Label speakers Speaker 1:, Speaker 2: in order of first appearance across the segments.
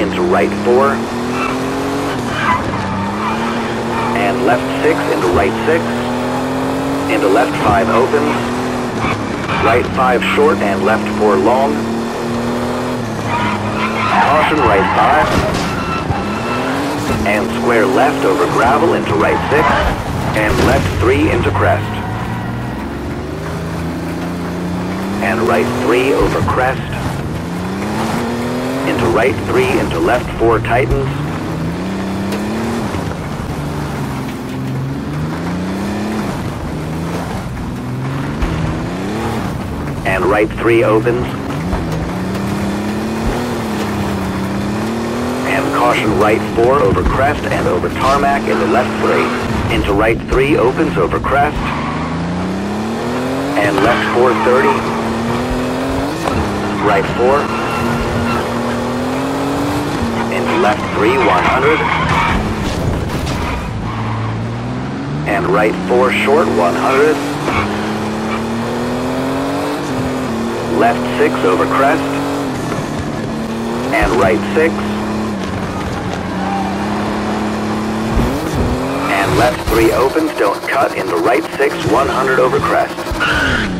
Speaker 1: Into right four. And left six into right six. Into left five opens. Right five short and left four long. Caution right five. And square left over gravel into right six. And left three into crest. And right three over crest. Into right three into left four tightens. And right three opens. And caution right four over crest and over tarmac into left three. Into right three opens over crest. And left four thirty. Right four. Left three one hundred. And right four short one hundred. Left six over crest. And right six. And left three opens, don't cut into right six, 100 over crest.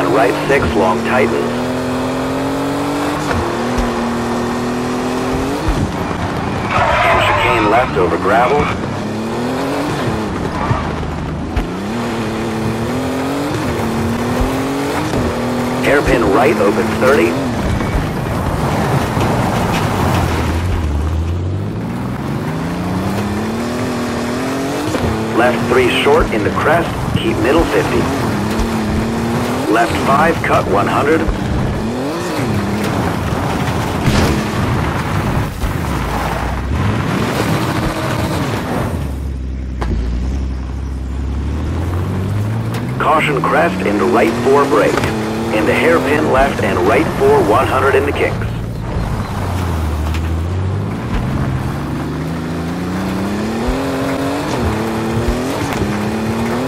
Speaker 1: And right six, long tightens. And chicane left over gravel. Hairpin right opens 30. Left 3 short in the crest, keep middle 50. Left 5 cut 100. Caution crest into right 4 brake. Into hairpin left and right 4 100 into kicks.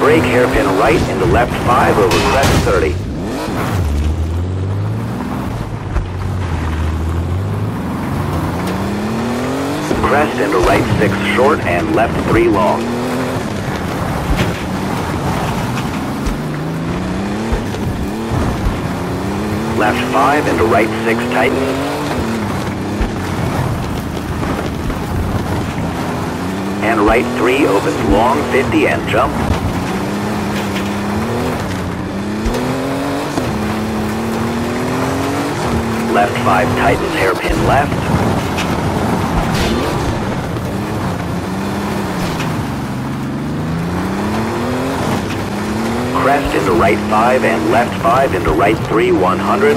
Speaker 1: Brake hairpin right into left 5 over crest 30. Crest into right 6 short and left 3 long. Left 5 into right 6 tightens. And right 3 opens long 50 and jump. Left 5 tightens hairpin left. Crest into right 5 and left 5 into right 3 100.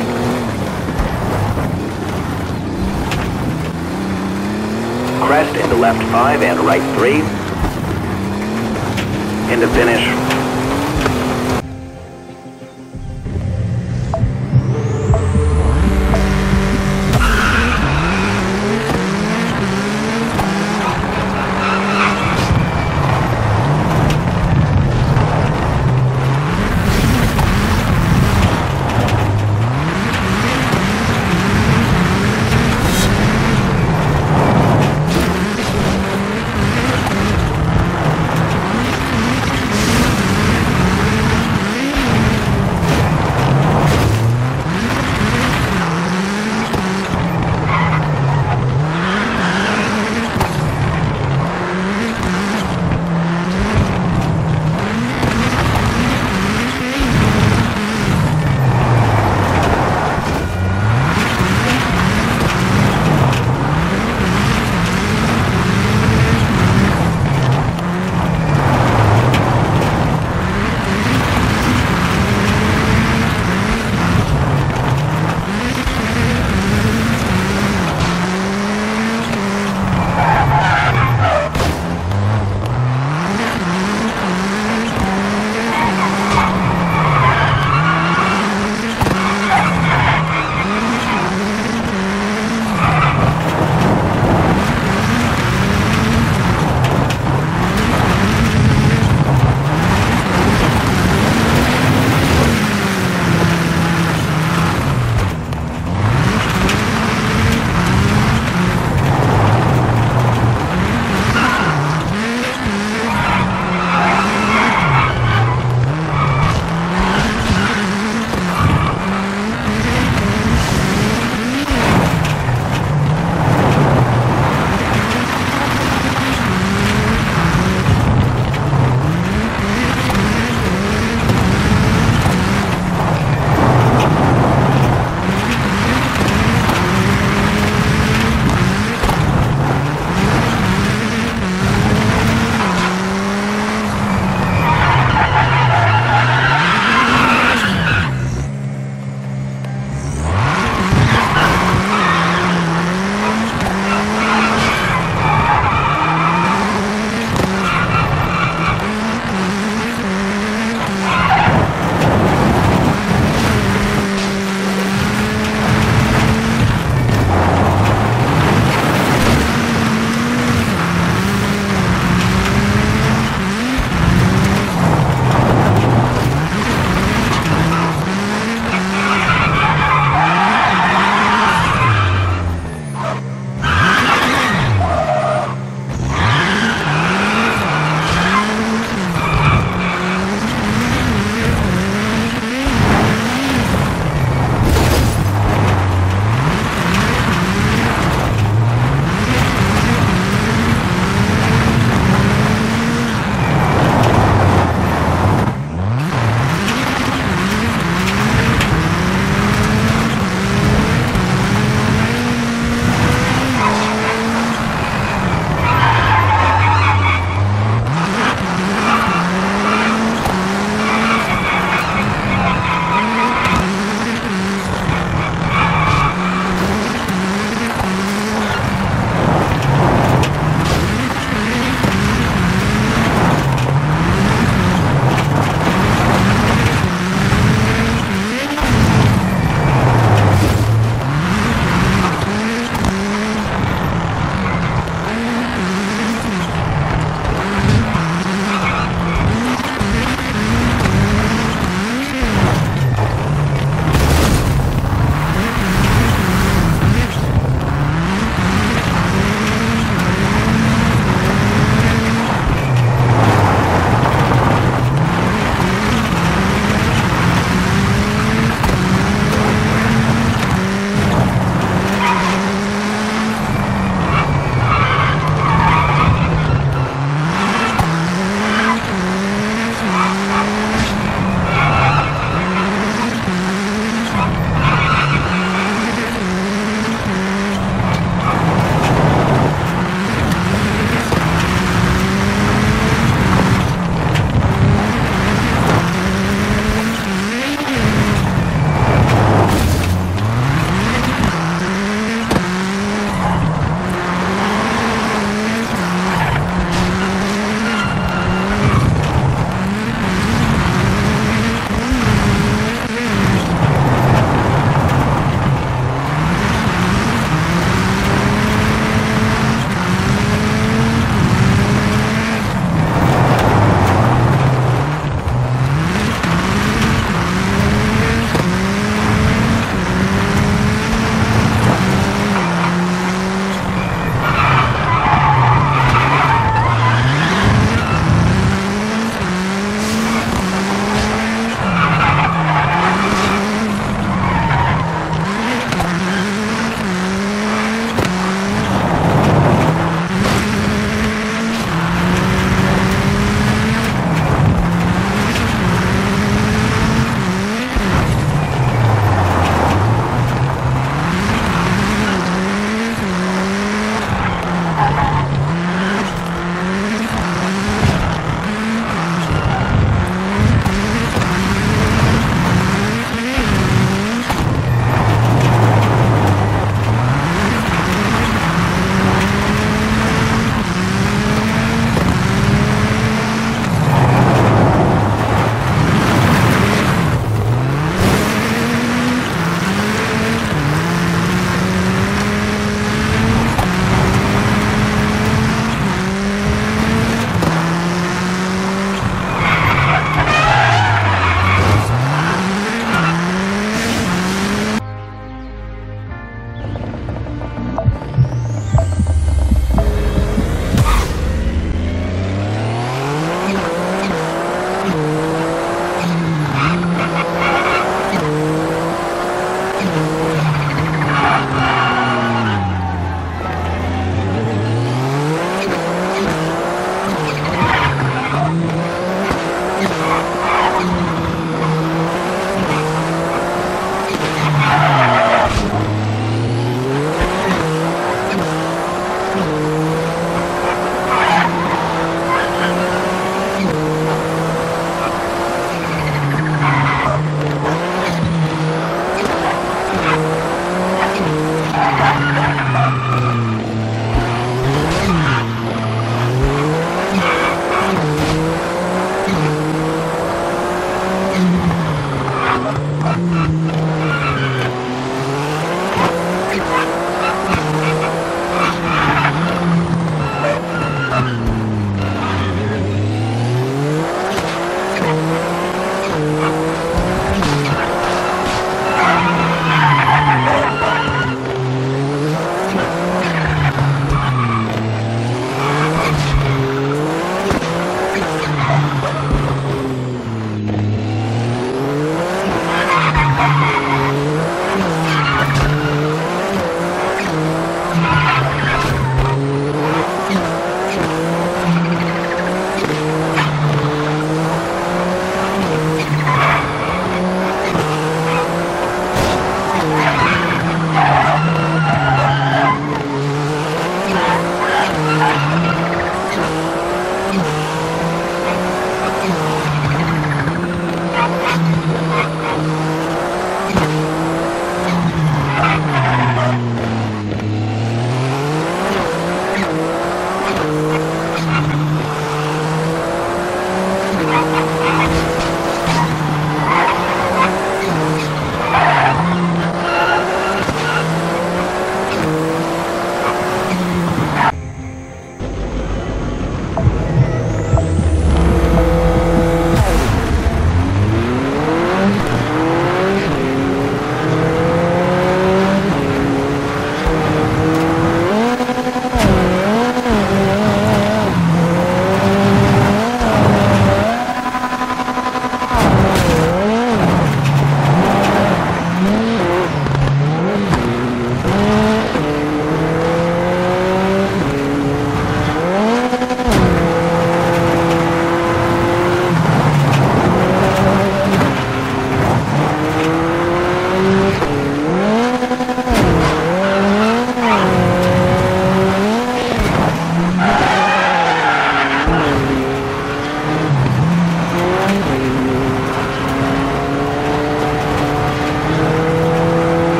Speaker 1: Crest into left 5 and right 3. Into finish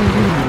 Speaker 2: Hallelujah.